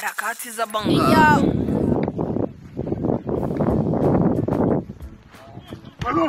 Paracatizabanga. Alô?